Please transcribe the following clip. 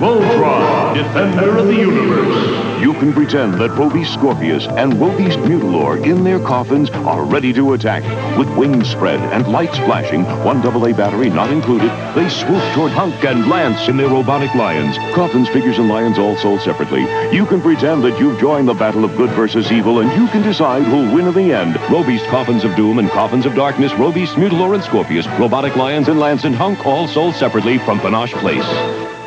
Voltron, defender of the universe. You can pretend that Robeast Scorpius and Robeast Mutilor in their coffins are ready to attack. With wings spread and lights flashing, one AA battery not included, they swoop toward Hunk and Lance in their robotic lions. Coffins, figures, and lions all sold separately. You can pretend that you've joined the battle of good versus evil, and you can decide who'll win in the end. Robeasts Coffins of Doom and Coffins of Darkness, Robeasts Mutilor and Scorpius, robotic lions and Lance and Hunk all sold separately from Panosh Place.